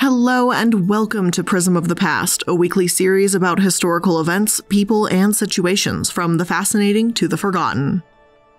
Hello and welcome to Prism of the Past, a weekly series about historical events, people, and situations from the fascinating to the forgotten.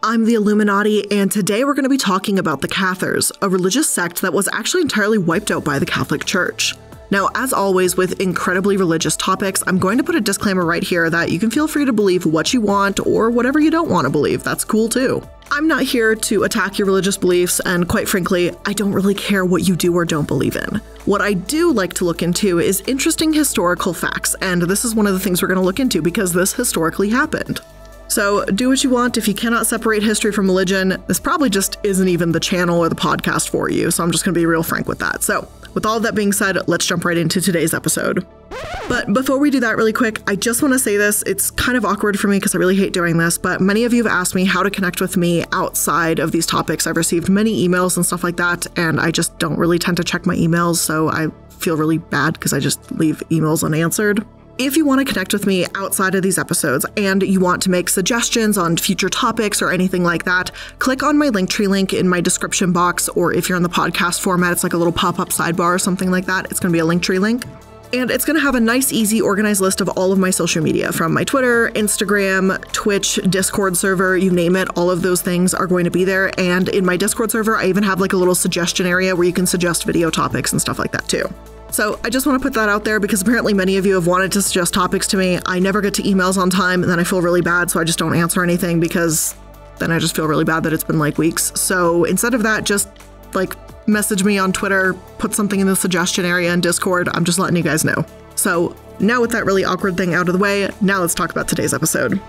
I'm the iilluminaughtii, and today we're going to be talking about the Cathars, a religious sect that was actually entirely wiped out by the Catholic Church. Now, as always with incredibly religious topics, I'm going to put a disclaimer right here that you can feel free to believe what you want or whatever you don't want to believe. That's cool too. I'm not here to attack your religious beliefs, and quite frankly, I don't really care what you do or don't believe in. What I do like to look into is interesting historical facts, and this is one of the things we're going to look into because this historically happened. So, do what you want. If you cannot separate history from religion, this probably just isn't even the channel or the podcast for you. So, I'm just going to be real frank with that. So, with all that being said, let's jump right into today's episode. But before we do that, really quick, I just want to say this. It's kind of awkward for me because I really hate doing this, but many of you have asked me how to connect with me outside of these topics. I've received many emails and stuff like that, and I just don't really tend to check my emails, so I feel really bad because I just leave emails unanswered. If you want to connect with me outside of these episodes and you want to make suggestions on future topics or anything like that, click on my Linktree link in my description box, or if you're in the podcast format, it's like a little pop up sidebar or something like that. It's going to be a Linktree link. And it's going to have a nice, easy, organized list of all of my social media from my Twitter, Instagram, Twitch, Discord server, you name it. All of those things are going to be there. And in my Discord server, I even have like a little suggestion area where you can suggest video topics and stuff like that too. So I just want to put that out there because apparently many of you have wanted to suggest topics to me. I never get to emails on time and then I feel really bad, so I just don't answer anything because then I just feel really bad that it's been like weeks. So instead of that, just like message me on Twitter, put something in the suggestion area in Discord. I'm just letting you guys know. So now with that really awkward thing out of the way, now let's talk about today's episode.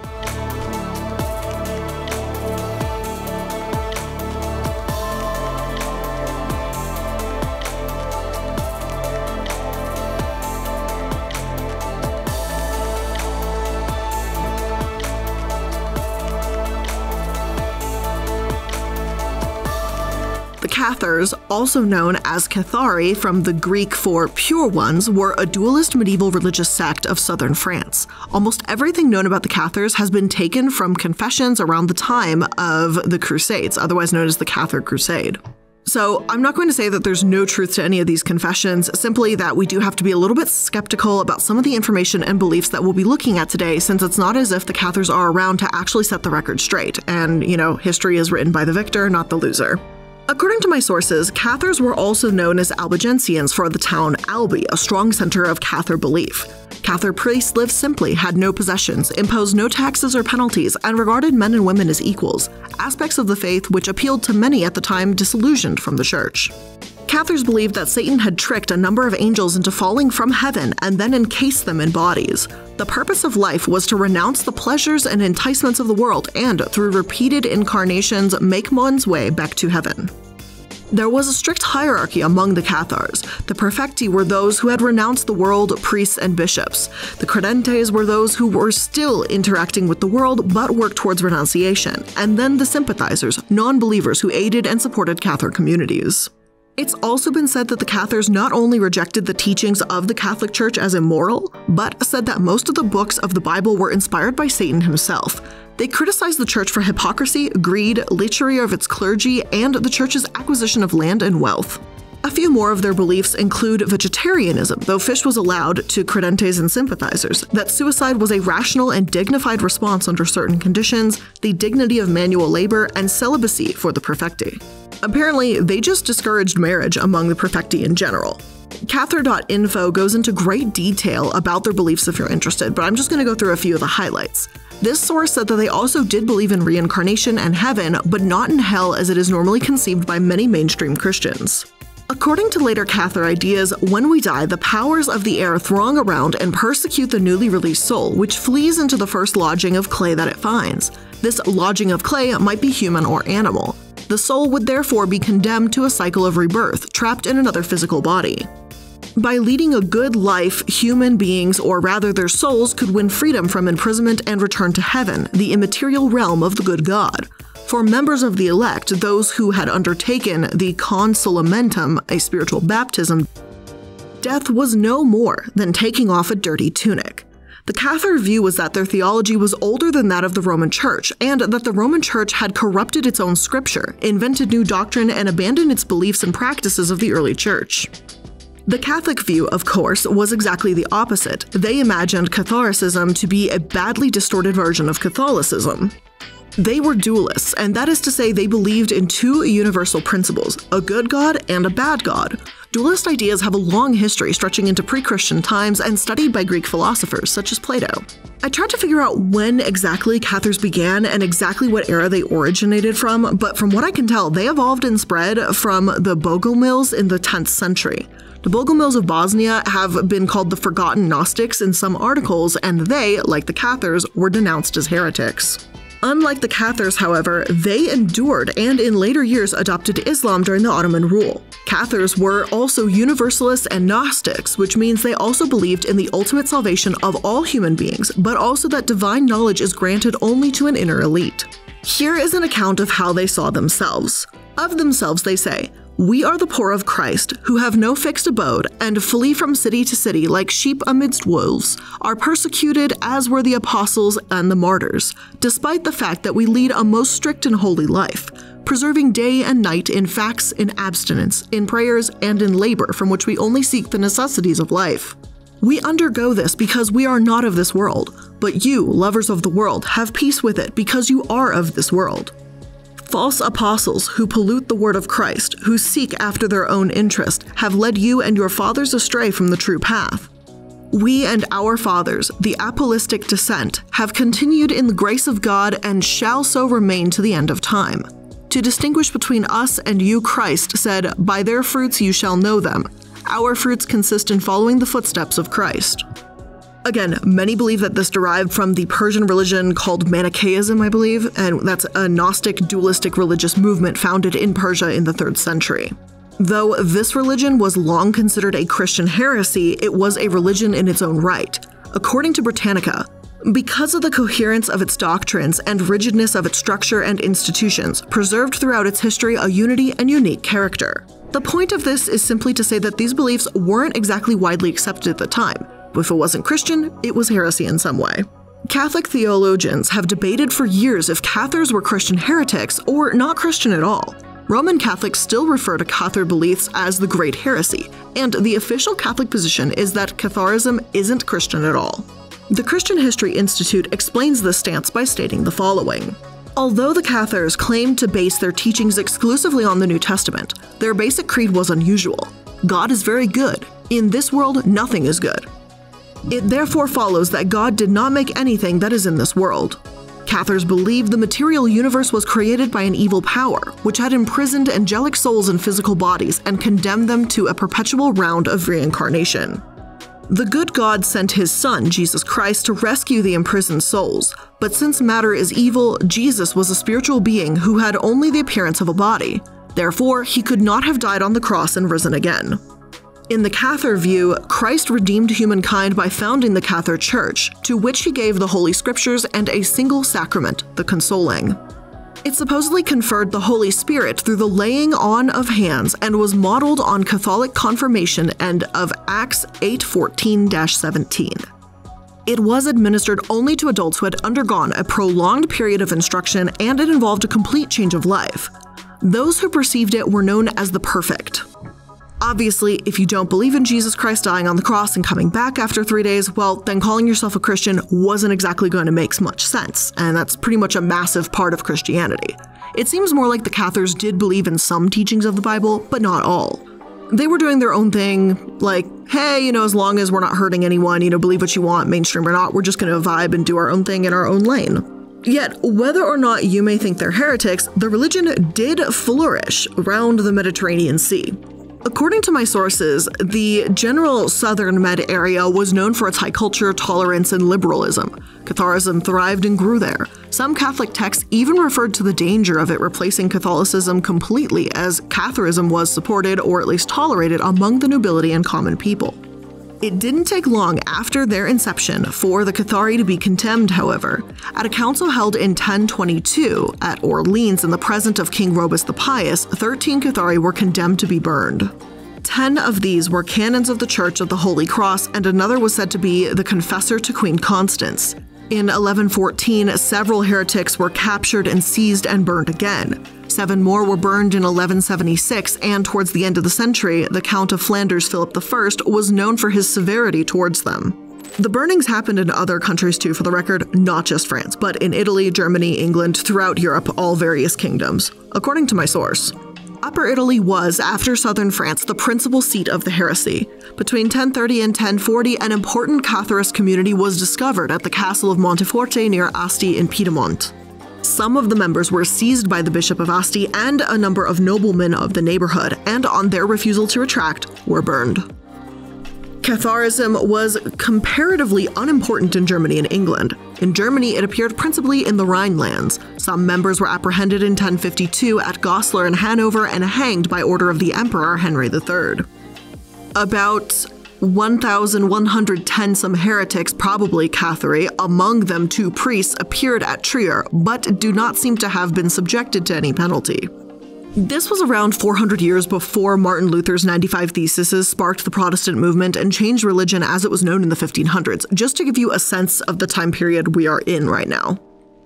Cathars, also known as Cathari from the Greek for pure ones, were a dualist medieval religious sect of southern France. Almost everything known about the Cathars has been taken from confessions around the time of the Crusades, otherwise known as the Cathar Crusade. So, I'm not going to say that there's no truth to any of these confessions, simply that we do have to be a little bit skeptical about some of the information and beliefs that we'll be looking at today, since it's not as if the Cathars are around to actually set the record straight. And, you know, history is written by the victor, not the loser. According to my sources, Cathars were also known as Albigensians for the town Albi, a strong center of Cathar belief. Cathar priests lived simply, had no possessions, imposed no taxes or penalties, and regarded men and women as equals, aspects of the faith which appealed to many at the time disillusioned from the church. Cathars believed that Satan had tricked a number of angels into falling from heaven and then encased them in bodies. The purpose of life was to renounce the pleasures and enticements of the world and, through repeated incarnations, make one's way back to heaven. There was a strict hierarchy among the Cathars. The perfecti were those who had renounced the world, priests and bishops. The credentes were those who were still interacting with the world but worked towards renunciation. And then the sympathizers, non believers who aided and supported Cathar communities. It's also been said that the Cathars not only rejected the teachings of the Catholic Church as immoral, but said that most of the books of the Bible were inspired by Satan himself. They criticized the church for hypocrisy, greed, lechery of its clergy, and the church's acquisition of land and wealth. A few more of their beliefs include vegetarianism, though fish was allowed to credentes and sympathizers, that suicide was a rational and dignified response under certain conditions, the dignity of manual labor, and celibacy for the perfecti. Apparently, they just discouraged marriage among the perfecti in general. Cathar.info goes into great detail about their beliefs if you're interested, but I'm just going to go through a few of the highlights. This source said that they also did believe in reincarnation and heaven, but not in hell as it is normally conceived by many mainstream Christians. According to later Cathar ideas, when we die, the powers of the air throng around and persecute the newly released soul, which flees into the first lodging of clay that it finds. This lodging of clay might be human or animal. The soul would therefore be condemned to a cycle of rebirth, trapped in another physical body. By leading a good life, human beings, or rather their souls, could win freedom from imprisonment and return to heaven, the immaterial realm of the good God. For members of the elect, those who had undertaken the consolamentum, a spiritual baptism, death was no more than taking off a dirty tunic. The Cathar view was that their theology was older than that of the Roman Church, and that the Roman Church had corrupted its own scripture, invented new doctrine, and abandoned its beliefs and practices of the early Church. The Catholic view, of course, was exactly the opposite. They imagined Catholicism to be a badly distorted version of Catholicism. They were dualists, and that is to say, they believed in two universal principles a good God and a bad God. Dualist ideas have a long history stretching into pre Christian times and studied by Greek philosophers such as Plato. I tried to figure out when exactly Cathars began and exactly what era they originated from, but from what I can tell, they evolved and spread from the Bogomils in the 10th century. The Bogomils of Bosnia have been called the Forgotten Gnostics in some articles, and they, like the Cathars, were denounced as heretics. Unlike the Cathars, however, they endured and in later years adopted Islam during the Ottoman rule. Cathars were also Universalists and Gnostics, which means they also believed in the ultimate salvation of all human beings, but also that divine knowledge is granted only to an inner elite. Here is an account of how they saw themselves. Of themselves, they say, we are the poor of Christ, who have no fixed abode, and flee from city to city like sheep amidst wolves, are persecuted as were the apostles and the martyrs, despite the fact that we lead a most strict and holy life, preserving day and night in facts, in abstinence, in prayers, and in labor from which we only seek the necessities of life. We undergo this because we are not of this world, but you, lovers of the world, have peace with it because you are of this world. False apostles who pollute the word of Christ, who seek after their own interest, have led you and your fathers astray from the true path. We and our fathers, the apostolic descent, have continued in the grace of God and shall so remain to the end of time. To distinguish between us and you, Christ said, By their fruits you shall know them. Our fruits consist in following the footsteps of Christ. Again, many believe that this derived from the Persian religion called Manichaeism, I believe, and that's a Gnostic dualistic religious movement founded in Persia in the 3rd century. Though this religion was long considered a Christian heresy, it was a religion in its own right. According to Britannica, because of the coherence of its doctrines and rigidness of its structure and institutions, preserved throughout its history a unity and unique character. The point of this is simply to say that these beliefs weren't exactly widely accepted at the time, if it wasn't Christian, it was heresy in some way. Catholic theologians have debated for years if Cathars were Christian heretics or not Christian at all. Roman Catholics still refer to Cathar beliefs as the Great Heresy, and the official Catholic position is that Catharism isn't Christian at all. The Christian History Institute explains this stance by stating the following. Although the Cathars claimed to base their teachings exclusively on the New Testament, their basic creed was unusual. God is very good. In this world, nothing is good. It therefore follows that God did not make anything that is in this world. Cathars believed the material universe was created by an evil power, which had imprisoned angelic souls in physical bodies and condemned them to a perpetual round of reincarnation. The good God sent his Son, Jesus Christ, to rescue the imprisoned souls, but since matter is evil, Jesus was a spiritual being who had only the appearance of a body. Therefore, he could not have died on the cross and risen again. In the Cathar view, Christ redeemed humankind by founding the Cathar Church, to which he gave the Holy Scriptures and a single sacrament, the Consoling. It supposedly conferred the Holy Spirit through the laying on of hands and was modeled on Catholic confirmation and of Acts 8:14-17. It was administered only to adults who had undergone a prolonged period of instruction and it involved a complete change of life. Those who perceived it were known as the perfect. Obviously, if you don't believe in Jesus Christ dying on the cross and coming back after three days, well, then calling yourself a Christian wasn't exactly going to make much sense, and that's pretty much a massive part of Christianity. It seems more like the Cathars did believe in some teachings of the Bible, but not all. They were doing their own thing, like, hey, you know, as long as we're not hurting anyone, you know, believe what you want, mainstream or not, we're just going to vibe and do our own thing in our own lane. Yet, whether or not you may think they're heretics, the religion did flourish around the Mediterranean Sea. According to my sources, the general southern Med area was known for its high culture, tolerance, and liberalism. Catharism thrived and grew there. Some Catholic texts even referred to the danger of it replacing Catholicism completely, as Catharism was supported or at least tolerated among the nobility and common people. It didn't take long after their inception for the Cathari to be condemned, however. At a council held in 1022 at Orleans in the presence of King Robert the Pious, 13 Cathari were condemned to be burned. Ten of these were canons of the Church of the Holy Cross, and another was said to be the confessor to Queen Constance. In 1114, several heretics were captured and seized and burned again. Seven more were burned in 1176, and towards the end of the century, the Count of Flanders Philip I was known for his severity towards them. The burnings happened in other countries too, for the record, not just France, but in Italy, Germany, England, throughout Europe, all various kingdoms, according to my source. Upper Italy was, after southern France, the principal seat of the heresy. Between 1030 and 1040, an important Catharist community was discovered at the castle of Monteforte near Asti in Piedmont. Some of the members were seized by the Bishop of Asti and a number of noblemen of the neighborhood, and on their refusal to retract, were burned. Catharism was comparatively unimportant in Germany and England. In Germany, it appeared principally in the Rhinelands. Some members were apprehended in 1052 at Goslar in Hanover and hanged by order of the Emperor Henry III. About 1,110 some heretics, probably Cathari, among them two priests, appeared at Trier, but do not seem to have been subjected to any penalty. This was around 400 years before Martin Luther's 95 Theses sparked the Protestant movement and changed religion as it was known in the 1500s, just to give you a sense of the time period we are in right now.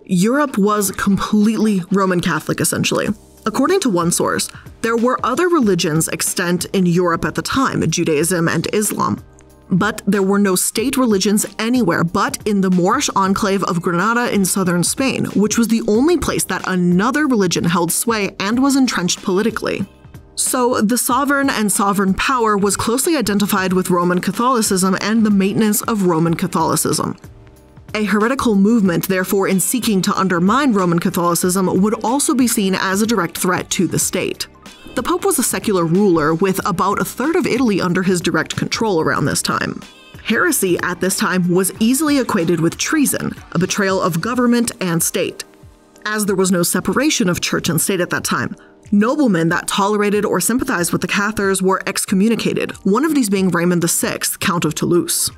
Europe was completely Roman Catholic, essentially. According to one source, there were other religions extant in Europe at the time, Judaism and Islam, but there were no state religions anywhere but in the Moorish enclave of Granada in southern Spain, which was the only place that another religion held sway and was entrenched politically. So, the sovereign and sovereign power was closely identified with Roman Catholicism and the maintenance of Roman Catholicism. A heretical movement, therefore, in seeking to undermine Roman Catholicism, would also be seen as a direct threat to the state. The Pope was a secular ruler with about a third of Italy under his direct control around this time. Heresy at this time was easily equated with treason, a betrayal of government and state. As there was no separation of church and state at that time, noblemen that tolerated or sympathized with the Cathars were excommunicated, one of these being Raymond VI, Count of Toulouse.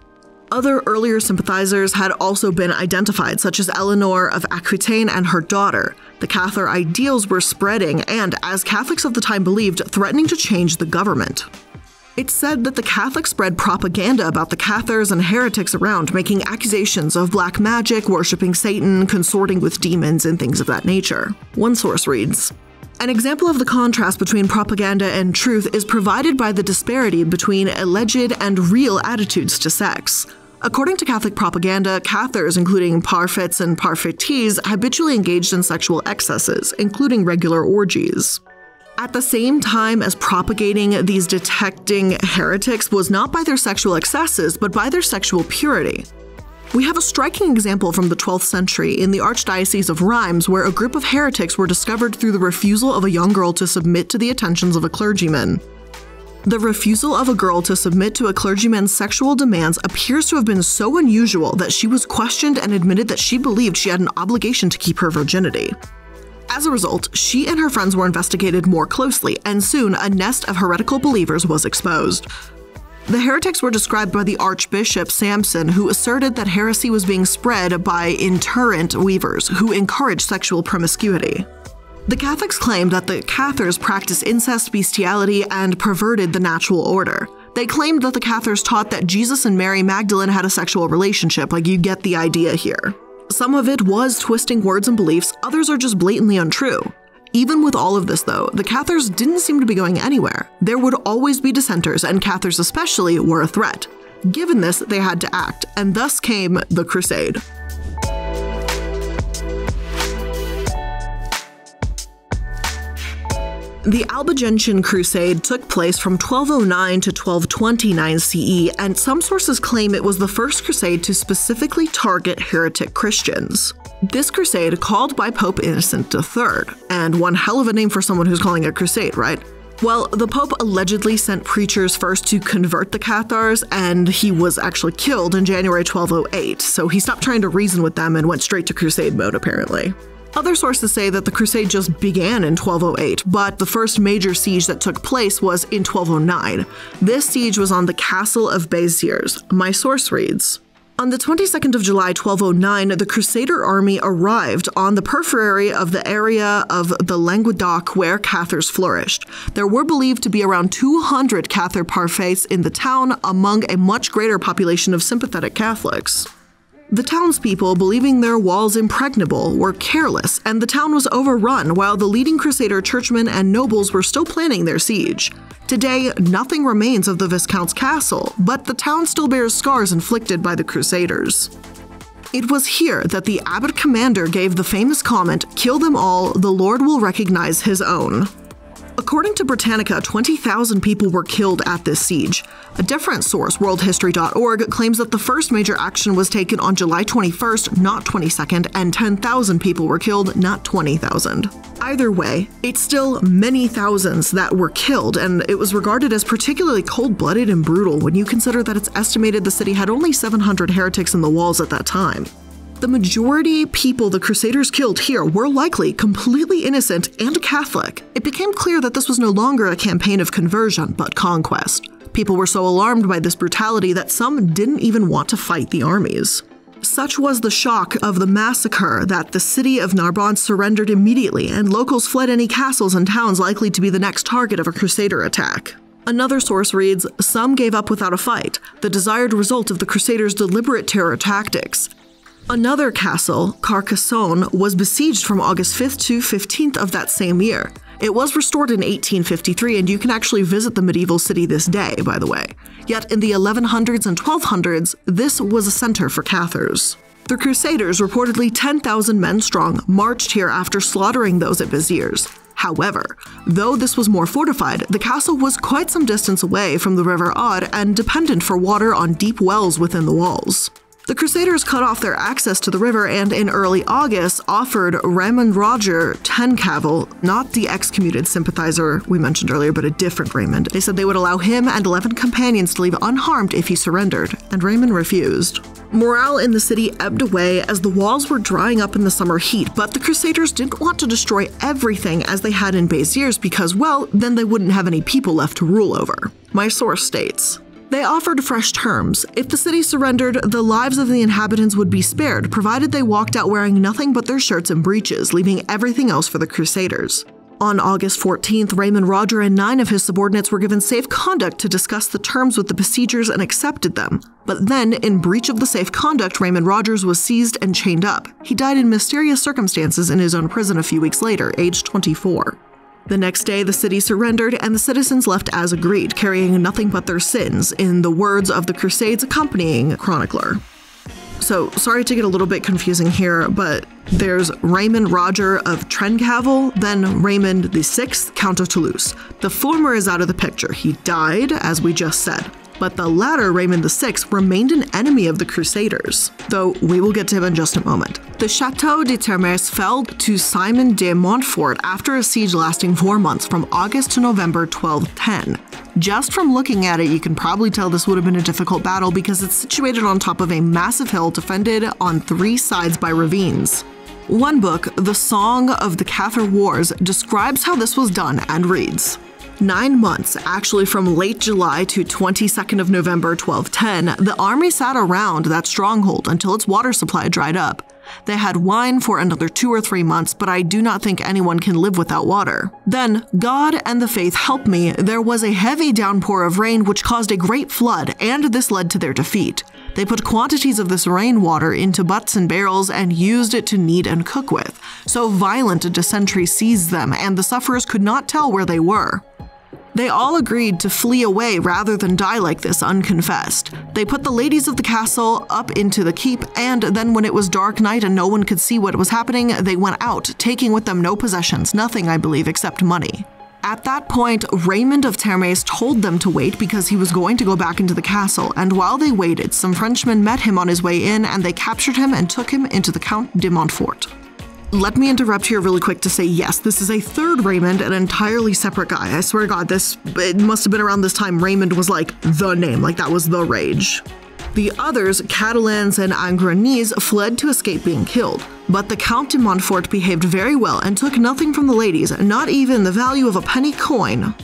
Other earlier sympathizers had also been identified, such as Eleanor of Aquitaine and her daughter. The Cathar ideals were spreading and, as Catholics of the time believed, threatening to change the government. It's said that the Catholics spread propaganda about the Cathars and heretics around, making accusations of black magic, worshipping Satan, consorting with demons, and things of that nature. One source reads an example of the contrast between propaganda and truth is provided by the disparity between alleged and real attitudes to sex. According to Catholic propaganda, Cathars, including parfaits and parfaites, habitually engaged in sexual excesses, including regular orgies. At the same time as propagating these detecting heretics was not by their sexual excesses, but by their sexual purity. We have a striking example from the 12th century in the Archdiocese of Rheims, where a group of heretics were discovered through the refusal of a young girl to submit to the attentions of a clergyman. The refusal of a girl to submit to a clergyman's sexual demands appears to have been so unusual that she was questioned and admitted that she believed she had an obligation to keep her virginity. As a result, she and her friends were investigated more closely, and soon a nest of heretical believers was exposed. The heretics were described by the Archbishop Samson, who asserted that heresy was being spread by itinerant weavers who encouraged sexual promiscuity. The Catholics claimed that the Cathars practiced incest, bestiality, and perverted the natural order. They claimed that the Cathars taught that Jesus and Mary Magdalene had a sexual relationship, like you get the idea here. Some of it was twisting words and beliefs, others are just blatantly untrue. Even with all of this, though, the Cathars didn't seem to be going anywhere. There would always be dissenters, and Cathars especially were a threat. Given this, they had to act, and thus came the Crusade. The Albigensian Crusade took place from 1209 to 1229 CE, and some sources claim it was the first crusade to specifically target heretic Christians. This crusade, called by Pope Innocent III, and one hell of a name for someone who's calling a crusade, right? Well, the Pope allegedly sent preachers first to convert the Cathars, and he was actually killed in January 1208, so he stopped trying to reason with them and went straight to crusade mode, apparently. Other sources say that the crusade just began in 1208, but the first major siege that took place was in 1209. This siege was on the castle of Béziers. My source reads, on the 22nd of July 1209, the Crusader army arrived on the periphery of the area of the Languedoc where Cathars flourished. There were believed to be around 200 Cathar parfaits in the town among a much greater population of sympathetic Catholics. The townspeople, believing their walls impregnable, were careless, and the town was overrun while the leading Crusader churchmen and nobles were still planning their siege. Today, nothing remains of the Viscount's castle, but the town still bears scars inflicted by the Crusaders. It was here that the abbot commander gave the famous comment, Kill them all, the Lord will recognize his own. According to Britannica, 20,000 people were killed at this siege. A different source, worldhistory.org, claims that the first major action was taken on July 21st, not 22nd, and 10,000 people were killed, not 20,000. Either way, it's still many thousands that were killed, and it was regarded as particularly cold blooded and brutal when you consider that it's estimated the city had only 700 heretics in the walls at that time. The majority people the Crusaders killed here were likely completely innocent and Catholic. It became clear that this was no longer a campaign of conversion, but conquest. People were so alarmed by this brutality that some didn't even want to fight the armies. Such was the shock of the massacre that the city of Narbonne surrendered immediately, and locals fled any castles and towns likely to be the next target of a Crusader attack. Another source reads Some gave up without a fight, the desired result of the Crusaders' deliberate terror tactics. Another castle, Carcassonne, was besieged from August 5th to 15th of that same year. It was restored in 1853, and you can actually visit the medieval city this day, by the way. Yet in the 1100s and 1200s, this was a center for Cathars. The Crusaders, reportedly 10,000 men strong, marched here after slaughtering those at Béziers. However, though this was more fortified, the castle was quite some distance away from the River Aude and dependent for water on deep wells within the walls. The Crusaders cut off their access to the river and in early August offered Raymond Roger Trencavel, not the excommunicated sympathizer we mentioned earlier, but a different Raymond. They said they would allow him and 11 companions to leave unharmed if he surrendered, and Raymond refused. Morale in the city ebbed away as the walls were drying up in the summer heat, but the Crusaders didn't want to destroy everything as they had in Béziers because, well, then they wouldn't have any people left to rule over. My source states they offered fresh terms. If the city surrendered, the lives of the inhabitants would be spared, provided they walked out wearing nothing but their shirts and breeches, leaving everything else for the Crusaders. On August 14th, Raymond Roger and nine of his subordinates were given safe conduct to discuss the terms with the besiegers and accepted them. But then, in breach of the safe conduct, Raymond Rogers was seized and chained up. He died in mysterious circumstances in his own prison a few weeks later, aged 24. The next day, the city surrendered and the citizens left as agreed, carrying nothing but their sins, in the words of the Crusades accompanying chronicler. So, sorry to get a little bit confusing here, but there's Raymond Roger of Trencavel, then Raymond VI, Count of Toulouse. The former is out of the picture. He died, as we just said but the latter, Raymond VI, remained an enemy of the Crusaders, though we will get to him in just a moment. The Chateau de Termes fell to Simon de Montfort after a siege lasting four months from August to November 1210. Just from looking at it, you can probably tell this would have been a difficult battle because it's situated on top of a massive hill defended on three sides by ravines. One book, The Song of the Cathar Wars, describes how this was done and reads Nine months, actually from late July to 22nd of November 1210, the army sat around that stronghold until its water supply dried up. They had wine for another two or three months, but I do not think anyone can live without water. Then, God and the faith helped me, there was a heavy downpour of rain which caused a great flood, and this led to their defeat. They put quantities of this rainwater into butts and barrels and used it to knead and cook with. So violent a dysentery seized them, and the sufferers could not tell where they were. They all agreed to flee away rather than die like this unconfessed. They put the ladies of the castle up into the keep, and then when it was dark night and no one could see what was happening, they went out, taking with them no possessions, nothing, I believe, except money. At that point, Raymond of Termes told them to wait because he was going to go back into the castle, and while they waited, some Frenchmen met him on his way in and they captured him and took him into the Count de Montfort. Let me interrupt here really quick to say yes, this is a third Raymond, an entirely separate guy. I swear to God, this it must have been around this time Raymond was like the name, like that was the rage. The others, Catalans and Aragonese, fled to escape being killed. But the Count de Montfort behaved very well and took nothing from the ladies, not even the value of a penny coin.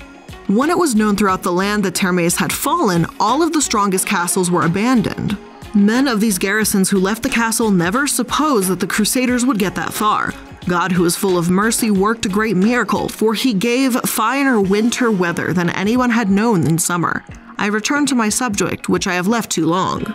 When it was known throughout the land that Termes had fallen, all of the strongest castles were abandoned. Men of these garrisons who left the castle never supposed that the Crusaders would get that far. God, who is full of mercy, worked a great miracle, for he gave finer winter weather than anyone had known in summer. I return to my subject, which I have left too long.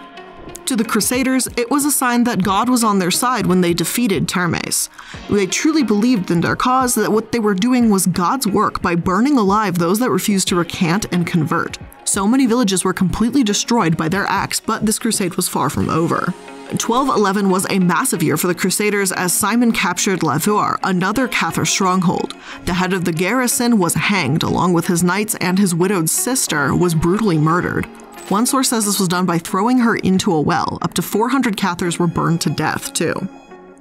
To the Crusaders, it was a sign that God was on their side when they defeated Termes. They truly believed in their cause that what they were doing was God's work by burning alive those that refused to recant and convert. So many villages were completely destroyed by their acts, but this crusade was far from over. 1211 was a massive year for the Crusaders as Simon captured Lavaur, another Cathar stronghold. The head of the garrison was hanged, along with his knights, and his widowed sister was brutally murdered. One source says this was done by throwing her into a well. Up to 400 Cathars were burned to death, too.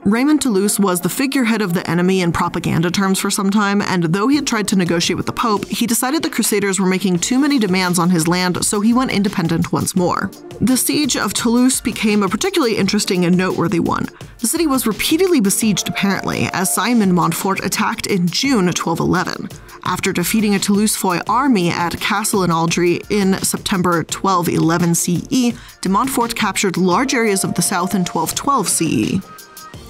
Raymond Toulouse was the figurehead of the enemy in propaganda terms for some time, and though he had tried to negotiate with the Pope, he decided the Crusaders were making too many demands on his land, so he went independent once more. The siege of Toulouse became a particularly interesting and noteworthy one. The city was repeatedly besieged, apparently, as Simon Montfort attacked in June 1211. After defeating a Toulouse-Foix army at Castelnaudary in September 1211 CE, de Montfort captured large areas of the south in 1212 CE.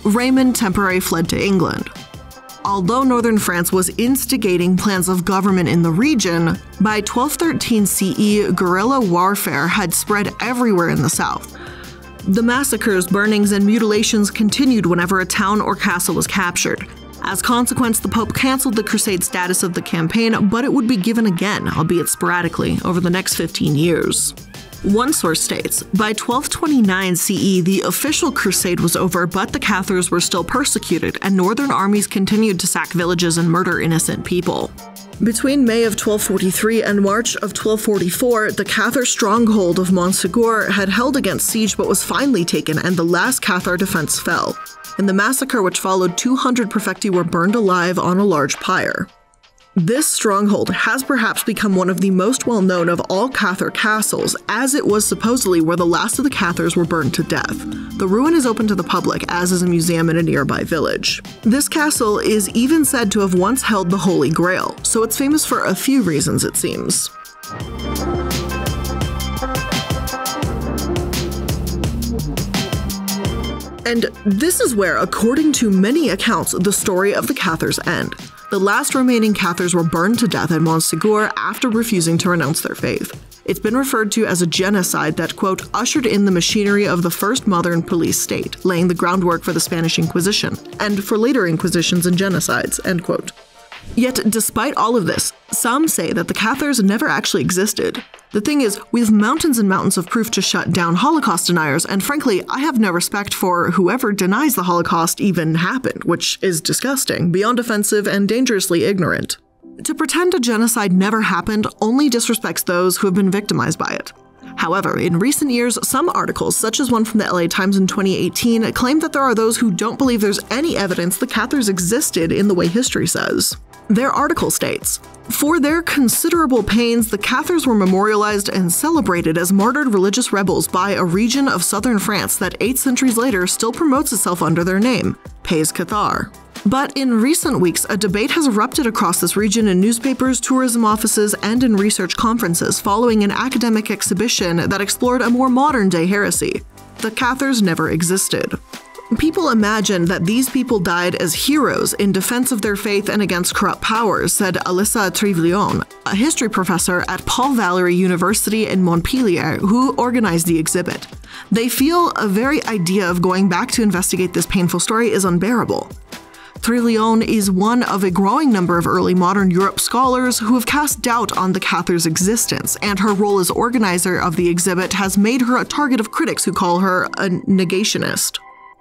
Raymond temporarily fled to England. Although northern France was instigating plans of government in the region, by 1213 CE, guerrilla warfare had spread everywhere in the south. The massacres, burnings, and mutilations continued whenever a town or castle was captured. As consequence, the Pope cancelled the crusade status of the campaign, but it would be given again, albeit sporadically, over the next 15 years. One source states By 1229 CE, the official crusade was over, but the Cathars were still persecuted, and northern armies continued to sack villages and murder innocent people. Between May of 1243 and March of 1244, the Cathar stronghold of Montsegur had held against siege but was finally taken, and the last Cathar defense fell. In the massacre which followed, 200 perfecti were burned alive on a large pyre. This stronghold has perhaps become one of the most well known of all Cathar castles, as it was supposedly where the last of the Cathars were burned to death. The ruin is open to the public, as is a museum in a nearby village. This castle is even said to have once held the Holy Grail, so it's famous for a few reasons, it seems. And this is where, according to many accounts, the story of the Cathars end. The last remaining Cathars were burned to death at Montsegur after refusing to renounce their faith. It's been referred to as a genocide that, quote, ushered in the machinery of the first modern police state, laying the groundwork for the Spanish Inquisition, and for later inquisitions and genocides, end quote. Yet, despite all of this, some say that the Cathars never actually existed. The thing is, we have mountains and mountains of proof to shut down Holocaust deniers, and frankly, I have no respect for whoever denies the Holocaust even happened, which is disgusting, beyond offensive, and dangerously ignorant. To pretend a genocide never happened only disrespects those who have been victimized by it. However, in recent years, some articles, such as one from the LA Times in 2018, claim that there are those who don't believe there's any evidence the Cathars existed in the way history says. Their article states For their considerable pains, the Cathars were memorialized and celebrated as martyred religious rebels by a region of southern France that eight centuries later still promotes itself under their name, Pays Cathar. But in recent weeks, a debate has erupted across this region in newspapers, tourism offices, and in research conferences following an academic exhibition that explored a more modern day heresy. The Cathars never existed. People imagine that these people died as heroes in defense of their faith and against corrupt powers, said Alessia Trivellone, a history professor at Paul Valéry University in Montpellier, who organized the exhibit. They feel a very idea of going back to investigate this painful story is unbearable. Trivillon is one of a growing number of early modern Europe scholars who have cast doubt on the Cathar's existence, and her role as organizer of the exhibit has made her a target of critics who call her a negationist.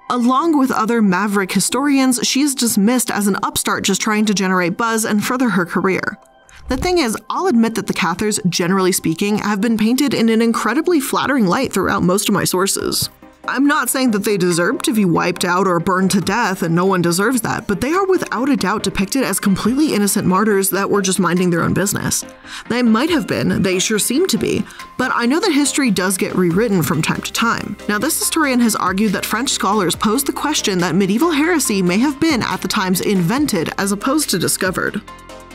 Along with other maverick historians, she is dismissed as an upstart just trying to generate buzz and further her career. The thing is, I'll admit that the Cathars, generally speaking, have been painted in an incredibly flattering light throughout most of my sources. I'm not saying that they deserve to be wiped out or burned to death, and no one deserves that, but they are without a doubt depicted as completely innocent martyrs that were just minding their own business. They might have been, they sure seem to be, but I know that history does get rewritten from time to time. Now, this historian has argued that French scholars posed the question that medieval heresy may have been at the times invented as opposed to discovered.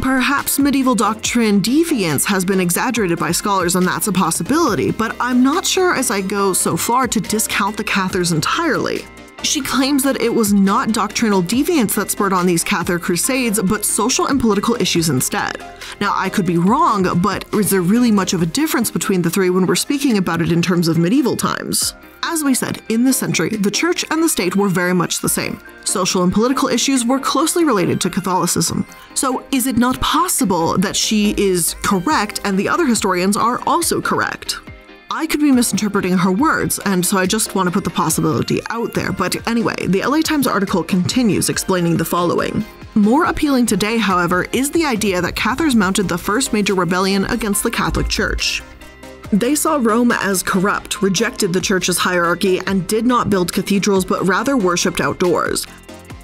Perhaps medieval doctrine deviance has been exaggerated by scholars, and that's a possibility, but I'm not sure as I go so far to discount the Cathars entirely. She claims that it was not doctrinal deviance that spurred on these Cathar crusades, but social and political issues instead. Now, I could be wrong, but is there really much of a difference between the three when we're speaking about it in terms of medieval times? As we said, in this century, the church and the state were very much the same. Social and political issues were closely related to Catholicism. So, is it not possible that she is correct and the other historians are also correct? I could be misinterpreting her words, and so I just want to put the possibility out there. But anyway, the LA Times article continues explaining the following. More appealing today, however, is the idea that Cathars mounted the first major rebellion against the Catholic Church. They saw Rome as corrupt, rejected the church's hierarchy, and did not build cathedrals but rather worshipped outdoors.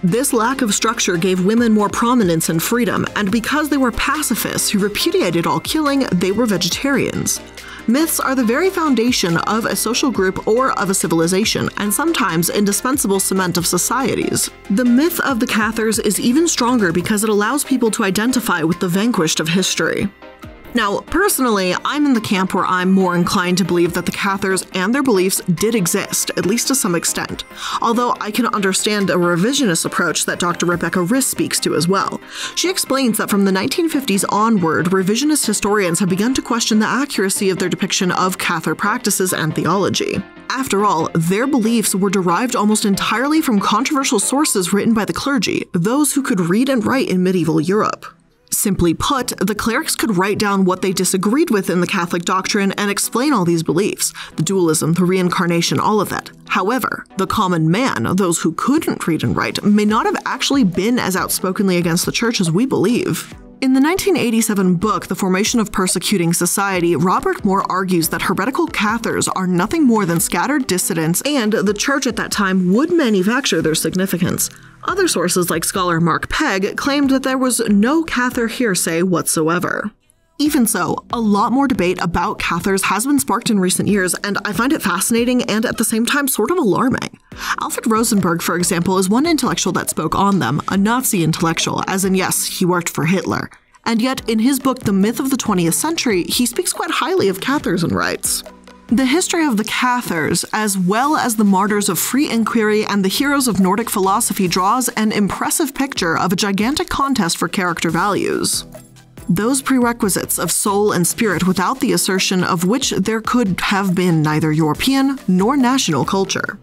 This lack of structure gave women more prominence and freedom, and because they were pacifists who repudiated all killing, they were vegetarians. Myths are the very foundation of a social group or of a civilization, and sometimes indispensable cement of societies. The myth of the Cathars is even stronger because it allows people to identify with the vanquished of history. Now, personally, I'm in the camp where I'm more inclined to believe that the Cathars and their beliefs did exist, at least to some extent, although I can understand a revisionist approach that Dr. Rebecca Rist speaks to as well. She explains that from the 1950s onward, revisionist historians have begun to question the accuracy of their depiction of Cathar practices and theology. After all, their beliefs were derived almost entirely from controversial sources written by the clergy, those who could read and write in medieval Europe. Simply put, the clerics could write down what they disagreed with in the Catholic doctrine and explain all these beliefs the dualism, the reincarnation, all of that. However, the common man, those who couldn't read and write, may not have actually been as outspokenly against the church as we believe. In the 1987 book, The Formation of Persecuting Society, Robert Moore argues that heretical Cathars are nothing more than scattered dissidents, and the church at that time would manufacture their significance. Other sources, like scholar Mark Pegg, claimed that there was no Cathar hearsay whatsoever. Even so, a lot more debate about Cathars has been sparked in recent years, and I find it fascinating and at the same time sort of alarming. Alfred Rosenberg, for example, is one intellectual that spoke on them, a Nazi intellectual, as in, yes, he worked for Hitler. And yet, in his book, The Myth of the 20th Century, he speaks quite highly of Cathars and writes. The history of the Cathars, as well as the martyrs of free inquiry and the heroes of Nordic philosophy, draws an impressive picture of a gigantic contest for character values those prerequisites of soul and spirit without the assertion of which there could have been neither European nor national culture.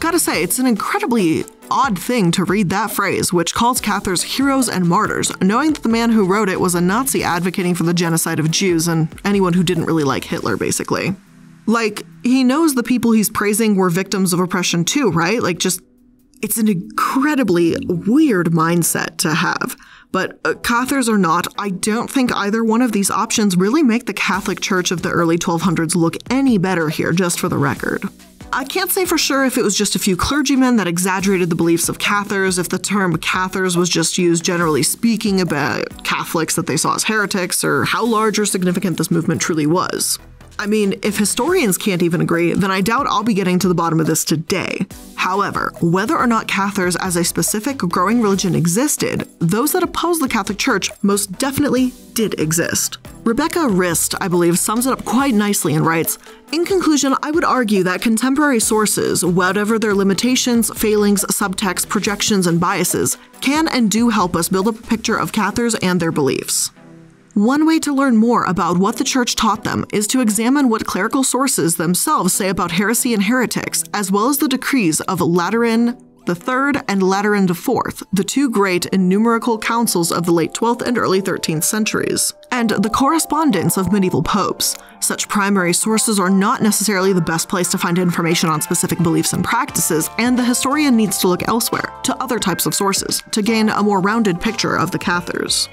Gotta say, it's an incredibly odd thing to read that phrase, which calls Cathars heroes and martyrs, knowing that the man who wrote it was a Nazi advocating for the genocide of Jews and anyone who didn't really like Hitler, basically. Like, he knows the people he's praising were victims of oppression too, right? Like, just, it's an incredibly weird mindset to have. But uh, Cathars or not, I don't think either one of these options really make the Catholic Church of the early 1200s look any better here, just for the record. I can't say for sure if it was just a few clergymen that exaggerated the beliefs of Cathars, if the term Cathars was just used generally speaking about Catholics that they saw as heretics, or how large or significant this movement truly was. I mean, if historians can't even agree, then I doubt I'll be getting to the bottom of this today. However, whether or not Cathars as a specific growing religion existed, those that opposed the Catholic Church most definitely did exist. Rebecca Rist, I believe, sums it up quite nicely and writes In conclusion, I would argue that contemporary sources, whatever their limitations, failings, subtext, projections, and biases, can and do help us build up a picture of Cathars and their beliefs. One way to learn more about what the church taught them is to examine what clerical sources themselves say about heresy and heretics, as well as the decrees of Lateran III and Lateran IV, the two great and ecumenical councils of the late 12th and early 13th centuries, and the correspondence of medieval popes. Such primary sources are not necessarily the best place to find information on specific beliefs and practices, and the historian needs to look elsewhere, to other types of sources, to gain a more rounded picture of the Cathars.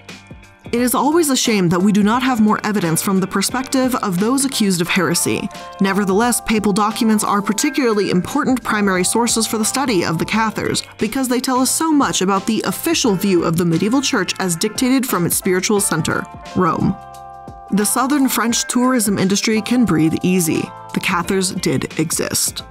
It is always a shame that we do not have more evidence from the perspective of those accused of heresy. Nevertheless, papal documents are particularly important primary sources for the study of the Cathars, because they tell us so much about the official view of the medieval church as dictated from its spiritual center, Rome. The southern French tourism industry can breathe easy. The Cathars did exist.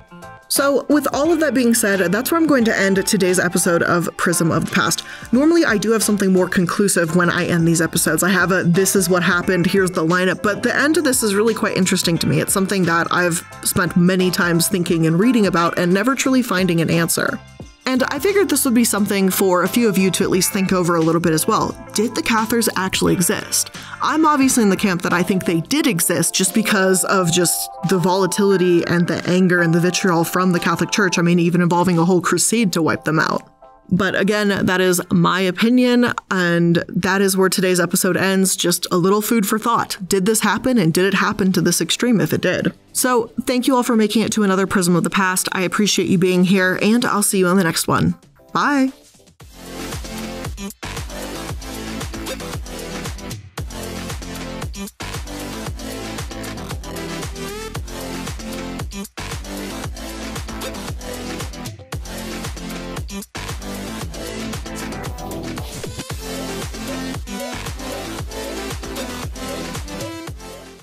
So, with all of that being said, that's where I'm going to end today's episode of Prism of the Past. Normally, I do have something more conclusive when I end these episodes. I have a this is what happened, here's the lineup, but the end of this is really quite interesting to me. It's something that I've spent many times thinking and reading about and never truly finding an answer. And I figured this would be something for a few of you to at least think over a little bit as well. Did the Cathars actually exist? I'm obviously in the camp that I think they did exist just because of just the volatility and the anger and the vitriol from the Catholic Church. I mean, even involving a whole crusade to wipe them out. But again, that is my opinion, and that is where today's episode ends. Just a little food for thought. Did this happen, and did it happen to this extreme if it did? So, thank you all for making it to another Prism of the Past. I appreciate you being here, and I'll see you on the next one. Bye.